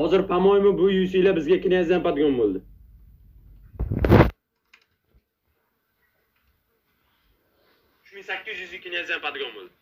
Hozir pamoymi bu yusinglar bizga knyazdan podgon bo'ldi. sakkiz yuz knyazdan podgon bo'ldi.